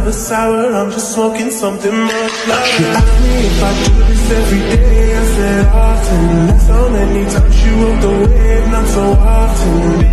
never sour, I'm just smoking something much louder. She asked me if I do this every day, I said often. That's how many times she rode the wave, not so often.